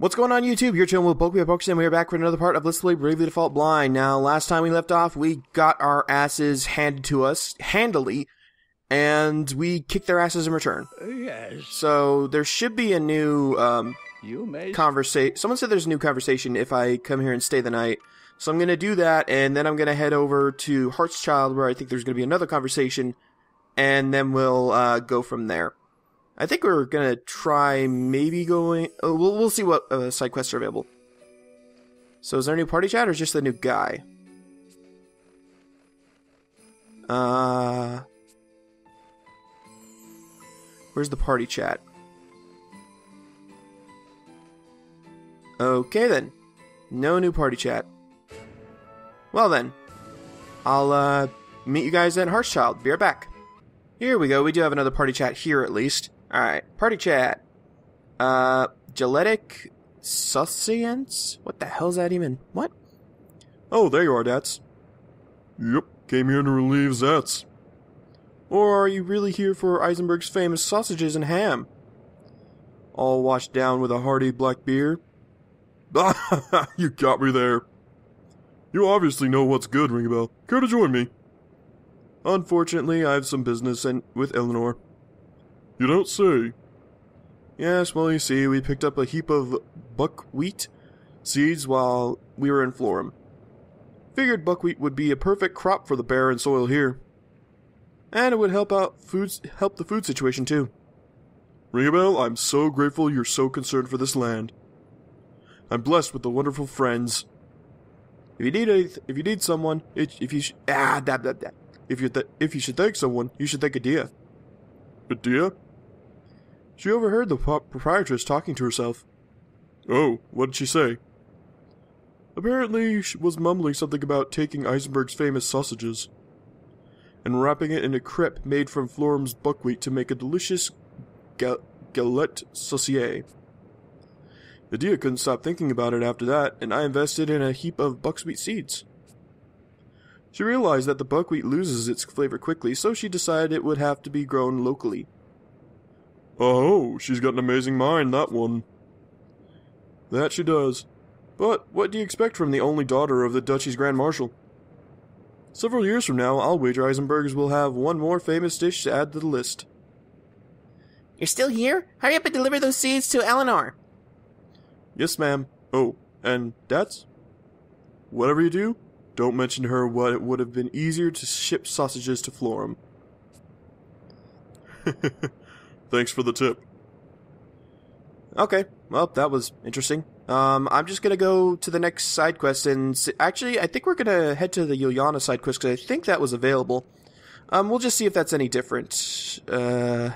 What's going on YouTube? You're chilling with Pokemon Pokes and we are back for another part of Let's Play Bravely Default Blind. Now, last time we left off, we got our asses handed to us, handily, and we kicked their asses in return. Yes, So, there should be a new, um, you may. conversation. Someone said there's a new conversation if I come here and stay the night. So I'm gonna do that, and then I'm gonna head over to Hartschild, where I think there's gonna be another conversation, and then we'll uh, go from there. I think we're gonna try maybe going. Oh, we'll we'll see what uh, side quests are available. So is there a new party chat or is just the new guy? Uh, where's the party chat? Okay then. No new party chat. Well then. I'll uh meet you guys at Hartschild. Be right back. Here we go. We do have another party chat here at least. Alright, party chat. Uh Geletic Sussience? What the hell's that even? What? Oh, there you are, Dats. Yep, came here to relieve Zats. Or are you really here for Eisenberg's famous sausages and ham? All washed down with a hearty black beer? you got me there. You obviously know what's good, Ringabel. Care to join me? Unfortunately, I have some business and with Eleanor. You don't say. Yes, well, you see, we picked up a heap of buckwheat seeds while we were in Florem. Figured buckwheat would be a perfect crop for the barren soil here. And it would help out foods help the food situation too. Ringabel, I'm so grateful you're so concerned for this land. I'm blessed with the wonderful friends. If you need anyth- if you need someone, it, if you sh- ah that that that if you th- if you should thank someone, you should thank Edea. Edea? She overheard the pro- proprietress talking to herself. Oh, what did she say? Apparently, she was mumbling something about taking Eisenberg's famous sausages and wrapping it in a crepe made from Florem's buckwheat to make a delicious gal- galette saucier. Edea couldn't stop thinking about it after that, and I invested in a heap of buckwheat seeds. She realized that the buckwheat loses its flavor quickly, so she decided it would have to be grown locally. Oh, she's got an amazing mind, that one. That she does. But what do you expect from the only daughter of the Duchy's Grand Marshal? Several years from now, I'll wager Eisenberg's will have one more famous dish to add to the list. You're still here? Hurry up and deliver those seeds to Eleanor. Yes, ma'am. Oh, and that's. Whatever you do, don't mention to her what it would have been easier to ship sausages to Florem. Thanks for the tip. Okay, well, that was interesting. Um, I'm just gonna go to the next side quest and actually, I think we're gonna head to the Yulyana side quest because I think that was available. Um, we'll just see if that's any different. Uh,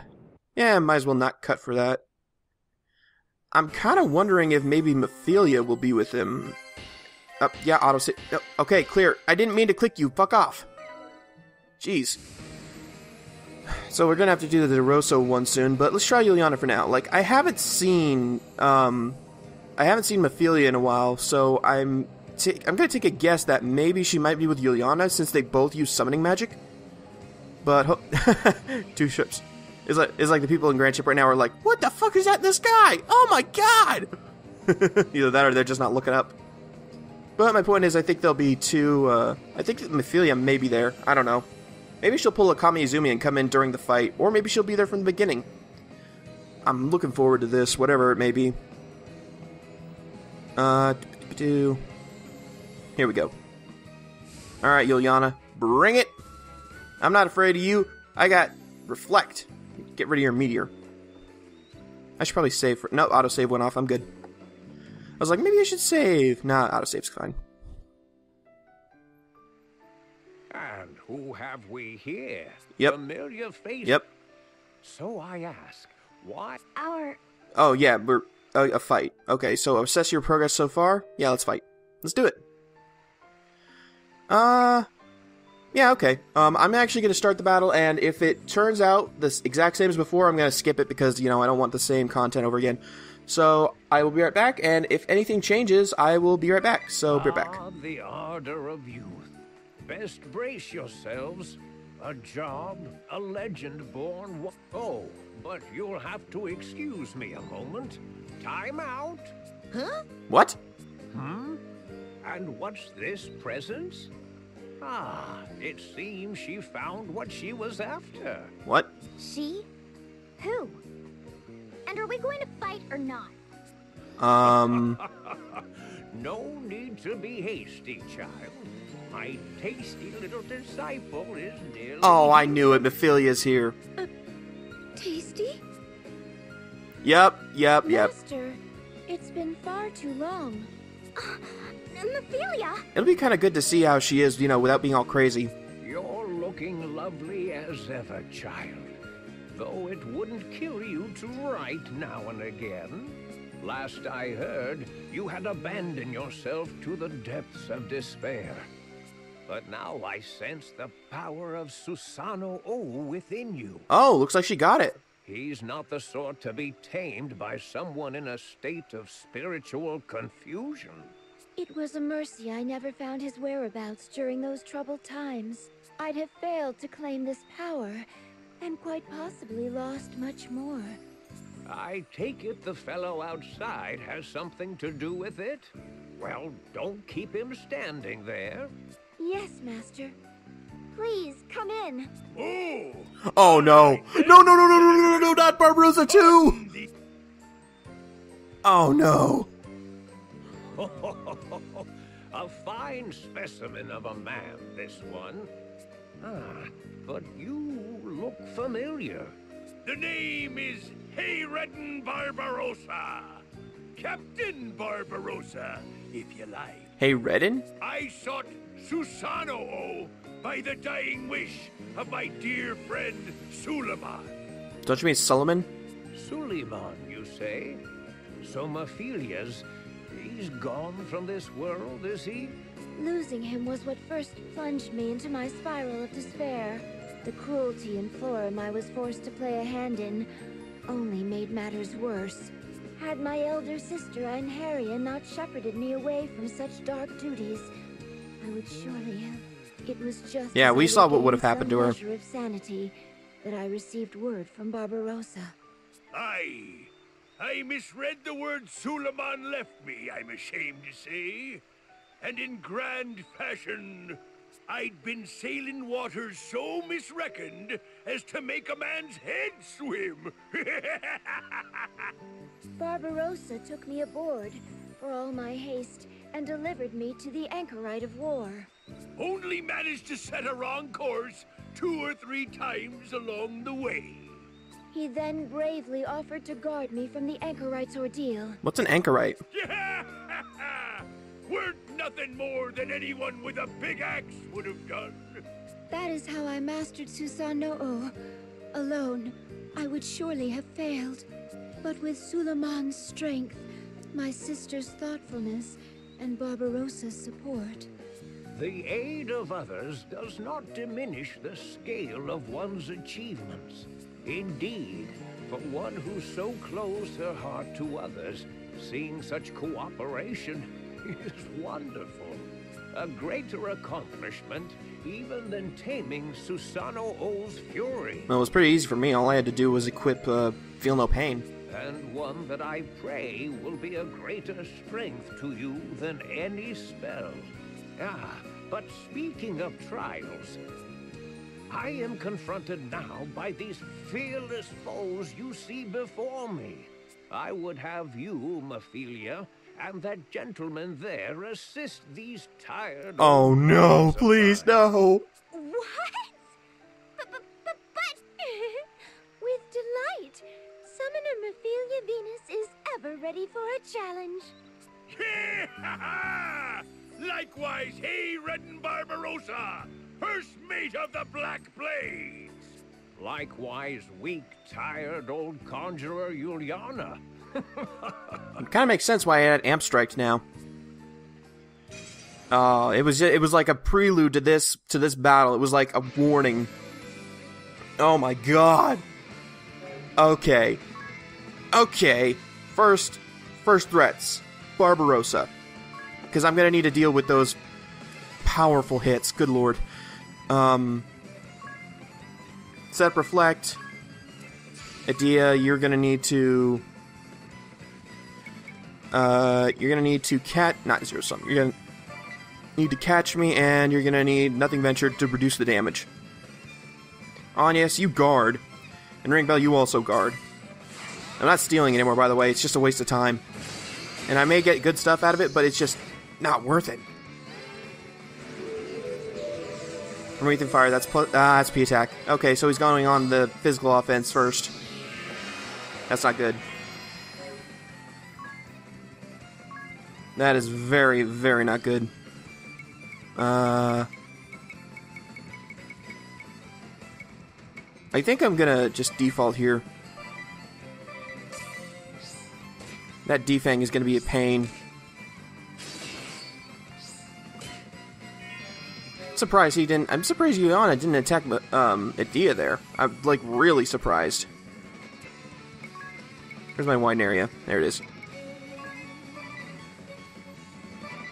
yeah, might as well not cut for that. I'm kind of wondering if maybe Mephilia will be with him. Uh, yeah, auto. Oh, okay, clear. I didn't mean to click you. Fuck off. Jeez. So we're gonna have to do the DeRosso one soon, but let's try Yulyana for now. Like I haven't seen, um, I haven't seen Mephilia in a while, so I'm I'm gonna take a guess that maybe she might be with Yulyana since they both use summoning magic. But two ships. It's like it's like the people in Grandship right now are like, what the fuck is that in the sky? Oh my god! Either that or they're just not looking up. But my point is, I think there'll be two. Uh, I think Mephilia may be there. I don't know. Maybe she'll pull a Kamiizumi and come in during the fight, or maybe she'll be there from the beginning. I'm looking forward to this, whatever it may be. Uh. Here we go. All right, Yulyana, bring it. I'm not afraid of you. I got reflect. Get rid of your meteor. I should probably save for. No, autosave went off. I'm good. I was like, maybe I should save. Nah, autosave's fine. Who have we here? Yep. Familiar face. Yep. So I ask, why? Our Oh yeah, we're uh, a fight. Okay, so assess your progress so far. Yeah, let's fight. Let's do it. Uh, yeah, okay. Um, I'm actually gonna start the battle, and if it turns out the exact same as before, I'm gonna skip it because you know I don't want the same content over again. So I will be right back, and if anything changes, I will be right back. So be right back. Ah, the ardor of youth. Best brace yourselves. A job, a legend born. Wa- oh, but you'll have to excuse me a moment. Time out. huh? What? Hmm? And what's this presence? Ah, it seems she found what she was after. What? She? Who? And are we going to fight or not? Um. No need to be hasty, child. My tasty little disciple is nearly. Oh, I knew it. Mephilia's here. Tasty? Yep, yep, yep. Master, it's been far too long. Uh, Mephilia! It'll be kind of good to see how she is, you know, without being all crazy. You're looking lovely as ever, child. Though it wouldn't kill you to write now and again. Last I heard, you had abandoned yourself to the depths of despair. But now I sense the power of Susano O within you. Oh, looks like she got it. He's not the sort to be tamed by someone in a state of spiritual confusion. It was a mercy I never found his whereabouts during those troubled times. I'd have failed to claim this power, and quite possibly lost much more. I take it the fellow outside has something to do with it? Well, don't keep him standing there. Yes, Master. Please, come in. Oh! Oh, no. No, no, no, no, no, no, no, not Barbarossa too! Oh, no. a fine specimen of a man, this one. Ah, but you look familiar. The name is Hayredden Barbarossa. Captain Barbarossa, if you like. Hey, Redden? I sought Susano by the dying wish of my dear friend Suleiman. Don't you mean Solomon? Suleiman, you say? So Mephilia's... He's gone from this world, is he? Losing him was what first plunged me into my spiral of despair. The cruelty and Florem I was forced to play a hand in only made matters worse. Had my elder sister Einheria not shepherded me away from such dark duties, I would surely have. It was just Yeah, we saw what would have happened to her. measure Of sanity that I received word from Barbarossa. Aye. I misread the word Suleiman left me, I'm ashamed to say. And in grand fashion, I'd been sailing waters so misreckoned as to make a man's head swim. Barbarossa took me aboard for all my haste and delivered me to the anchorite of war. Only managed to set a wrong course two or three times along the way. He then bravely offered to guard me from the anchorite's ordeal. What's an anchorite? Weren't nothing more than anyone with a big axe would have done. That is how I mastered Susanoo. Oh. Alone, I would surely have failed. But with Suleiman's strength, my sister's thoughtfulness, and Barbarossa's support, The aid of others does not diminish the scale of one's achievements. Indeed, for one who so closed her heart to others, seeing such cooperation is wonderful. A greater accomplishment even than taming Susano O's fury, Well, it was pretty easy for me. All I had to do was equip uh, Feel No Pain. and one that I pray will be a greater strength to you than any spell. Ah, but speaking of trials, I am confronted now by these fearless foes you see before me. I would have you, Mephilia, and that gentleman there assist these tired. Oh old no, dogs of please, no. What? But, but, but, but with delight, Summoner Mephilia Venus is ever ready for a challenge. Likewise, hey, Redden Barbarossa, first mate of the Black Blades. Likewise, weak, tired old conjurer Yulyana. It kind of makes sense why I had amp strikes now. Uh, it was it was like a prelude to this to this battle. It was like a warning. Oh my god. Okay. Okay. First first threats. Barbarossa. Cuz I'm going to need to deal with those powerful hits. Good lord. Um Set reflect. Adia, you're going to need to Uh, you're gonna need to cat not zero sum. You're gonna need to catch me, and you're gonna need nothing ventured to reduce the damage. Agnès, you guard, and Ring Bell, you also guard. I'm not stealing anymore, by the way. It's just a waste of time, and I may get good stuff out of it, but it's just not worth it. Promethean Fire, that's ah, that's P attack. Okay, so he's going on the physical offense first. That's not good. That is very, very not good. Uh, I think I'm gonna just default here. That defang is gonna be a pain. Surprised he didn't. I'm surprised Yulyana didn't attack um, Edea there. I'm like really surprised. Where's my widen area? There it is.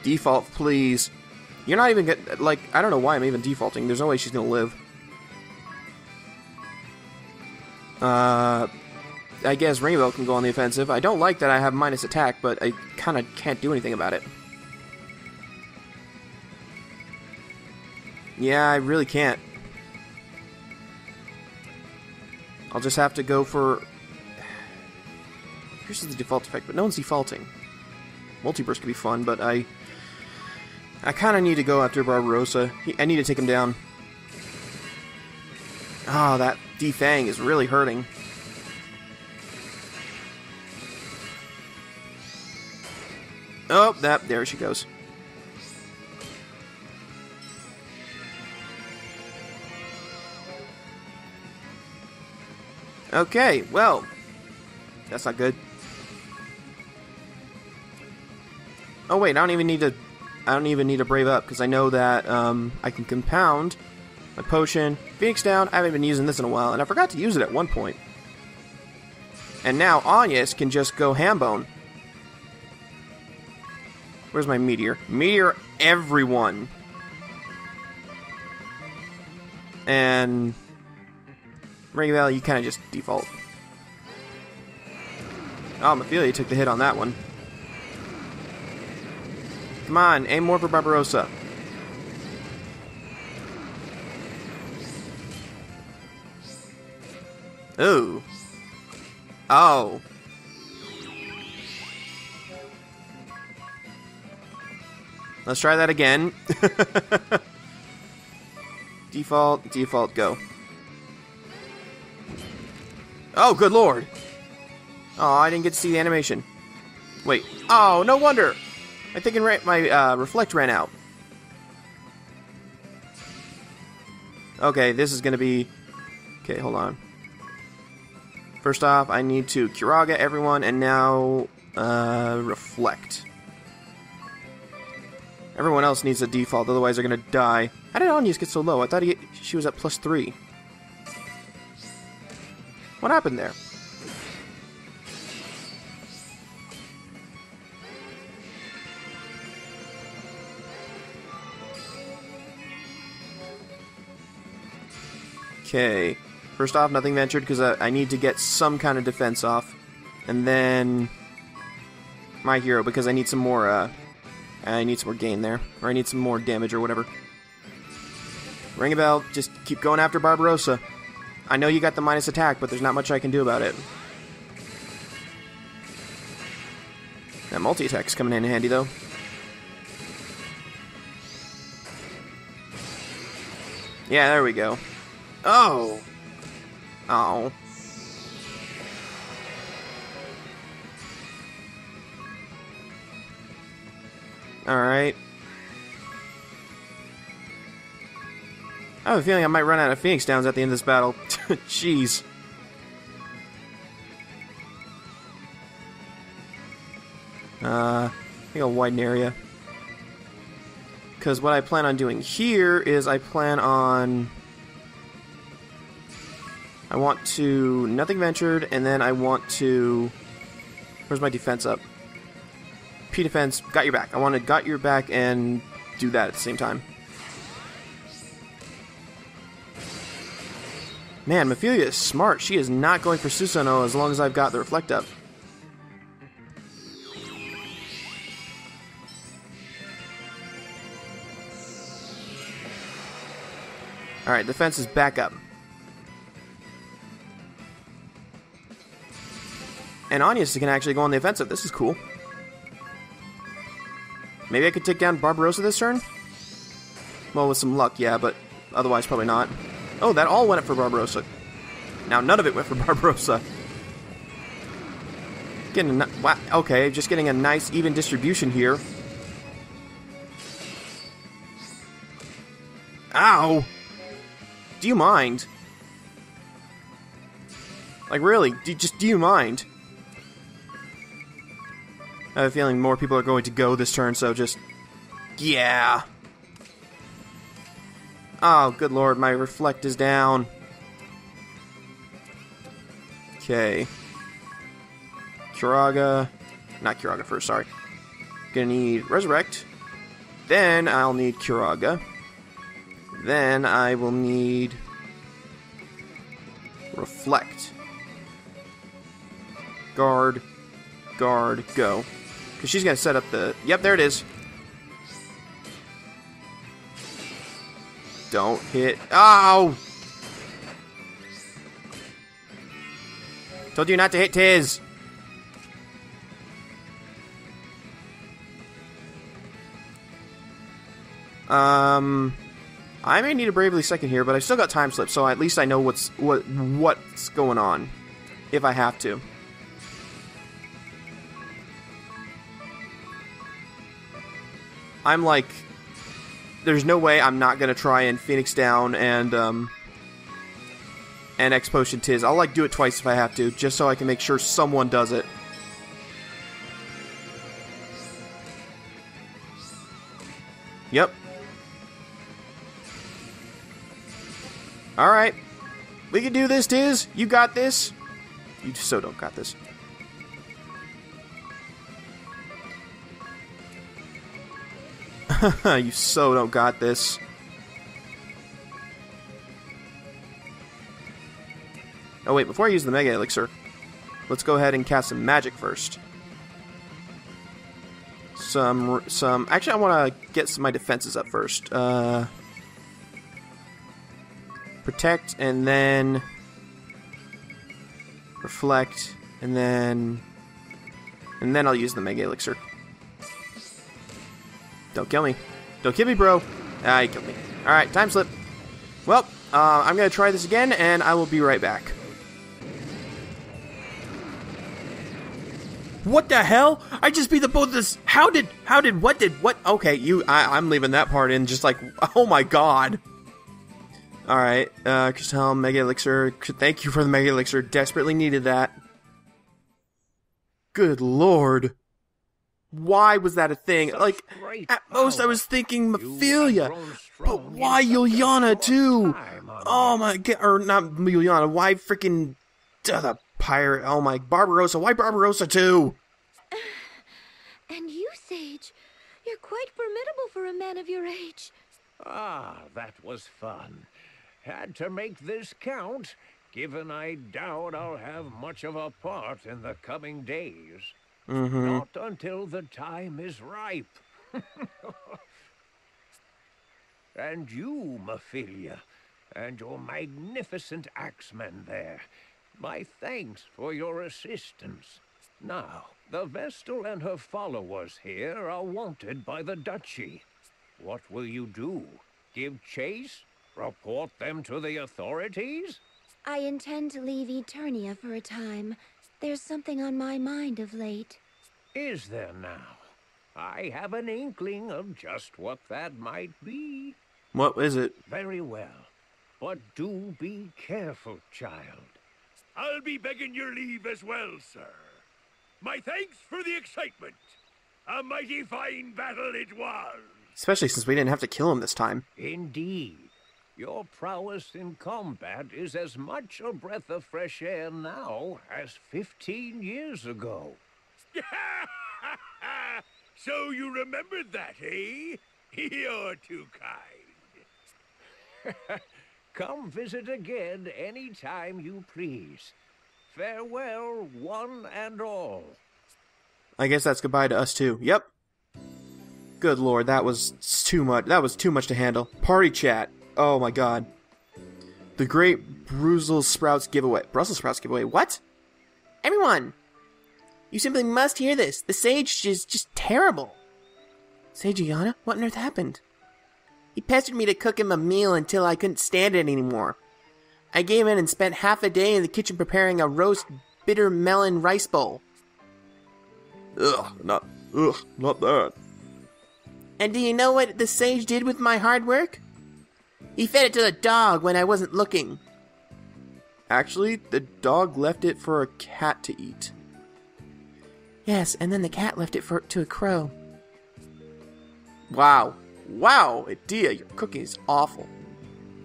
Default, please. You're not even get like I don't know why I'm even defaulting. There's no way she's gonna live. Uh, I guess Rainbow can go on the offensive. I don't like that I have minus attack, but I kind of can't do anything about it. Yeah, I really can't. I'll just have to go for... Here's the default effect, but no one's defaulting. Multiburst could be fun, but I... I kind of need to go after Barbarossa. He, I need to take him down. Ah, oh, that defang is really hurting. Oh, that there she goes. Okay, well, that's not good. Oh wait, I don't even need to. I don't even need to brave up because I know that um, I can compound my potion. Phoenix down. I haven't been using this in a while, and I forgot to use it at one point. And now Agnès can just go hambone. Where's my meteor? Meteor everyone. And Ring you kind of just default. Oh, Mephilia took the hit on that one. Come on, aim more for Barbarossa. Ooh. Oh. Let's try that again. default, default, go. Oh, good lord. Oh, I didn't get to see the animation. Wait. Oh, no wonder. I think my uh, reflect ran out. Okay, this is to be... Okay, hold on. First off, I need to Curaga everyone, and now uh, reflect. Everyone else needs a default, otherwise they're to die. How did Agnès get so low? I thought he, she was at plus 3. What happened there? Okay. First off, nothing ventured because I, I, need to get some kind of defense off. And then my hero because I need some more uh, I need some more gain there. Or I need some more damage or whatever. Ringabel, just keep going after Barbarossa. I know you got the minus attack, but there's not much I can do about it. That multi-attack's coming in handy, though. Yeah, there we go. Oh! Oh. Alright. I have a feeling I might run out of Phoenix Downs at the end of this battle. Jeez. Uh, I think I'll widen area. Because what I plan on doing here is I plan on... I want to nothing ventured, and then I want to. Where's my defense up? P defense, got your back. I want to got your back and do that at the same time. Man, Mephilia is smart. She is not going for Susano as long as I've got the Reflect up. Alright, defense is back up. And Agnès can actually go on the offensive. This is cool. Maybe I could take down Barbarossa this turn? Well, with some luck, yeah, but otherwise probably not. Oh, that all went up for Barbarossa. Now, none of it went for Barbarossa. Getting a, wow, okay, just getting a nice even distribution here. Ow! Do you mind? Like, really? Do, just do you mind? I have a feeling more people are going to go this turn, so just... Yeah! Oh, good lord, my reflect is down. Okay. Curaga. Not Curaga first, sorry. Gonna need Resurrect. Then I'll need Curaga. Then I will need Reflect. Guard. Guard. Go. Because she's going to set up the... Yep, there it is. Don't hit... Ow! Told you not to hit Tiz! Um... I may need a Bravely Second here, but I've still got Time Slip, so at least I know what's what what's going on. If I have to. I'm like, there's no way I'm not gonna try and Phoenix down and um and X Potion Tiz. I'll like do it twice if I have to, just so I can make sure someone does it. Yep. Alright. We can do this, Tiz. You got this. You so don't got this. you so don't got this. Oh wait, before I use the Mega Elixir, let's go ahead and cast some magic first. Some, some. Actually, I want to get my defenses up first. Uh, protect, and then reflect, and then, and then I'll use the Mega Elixir. Don't kill me. Don't kill me, bro. Ah, you killed me. Alright, time slip. Well, uh, I'm going to try this again, and I will be right back. What the hell? I just beat the both of this. How did, how did, what did, what? Okay, you, I, I'm leaving that part in just like, oh my god. Alright, uh, Crystal Mega Elixir. Thank you for the Mega Elixir. Desperately needed that. Good lord why was that a thing? Like, at most I was thinking Mephilia, but why Yulyana too? Oh my god, or not Yulyana, why freaking uh, the pirate, oh my, Barbarossa, why Barbarossa too? And you, Sage, you're quite formidable for a man of your age. Ah, that was fun. Had to make this count, given I doubt I'll have much of a part in the coming days. Mm-hmm. Not until the time is ripe. and you, Mephilia, and your magnificent axemen there. My thanks for your assistance. Now, the Vestal and her followers here are wanted by the Duchy. What will you do? Give chase? Report them to the authorities? I intend to leave Eternia for a time. There's something on my mind of late. Is there now? I have an inkling of just what that might be. What is it? Very well. But do be careful, child. I'll be begging your leave as well, sir. My thanks for the excitement. A mighty fine battle it was. Especially since we didn't have to kill him this time. Indeed. Your prowess in combat is as much a breath of fresh air now as fifteen years ago. so you remembered that, eh? You're too kind. Come visit again any time you please. Farewell, one and all. I guess that's goodbye to us too. Yep. Good lord, that was too much. That was too much to handle. Party chat. Oh my god. The Great Brussels Sprouts Giveaway. Brussels Sprouts Giveaway. What? Everyone! You simply must hear this. The sage is just terrible. Sage Iana? What on earth happened? He pestered me to cook him a meal until I couldn't stand it anymore. I gave in and spent half a day in the kitchen preparing a roast bitter melon rice bowl. Ugh, not, ugh, not that. And do you know what the sage did with my hard work? He fed it to the dog when I wasn't looking. Actually, the dog left it for a cat to eat. Yes, and then the cat left it for to a crow. Wow. Wow, Edea, your cooking is awful.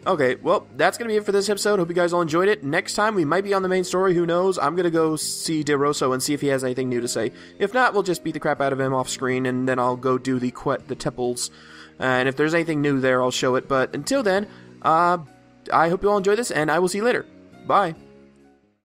Okay, well, that's going to be it for this episode. Hope you guys all enjoyed it. Next time, we might be on the main story. Who knows? I'm going to go see DeRosso and see if he has anything new to say. If not, we'll just beat the crap out of him off screen, and then I'll go do the que- the temples. And if there's anything new there, I'll show it. But until then, uh, I hope you all enjoy this, and I will see you later. Bye.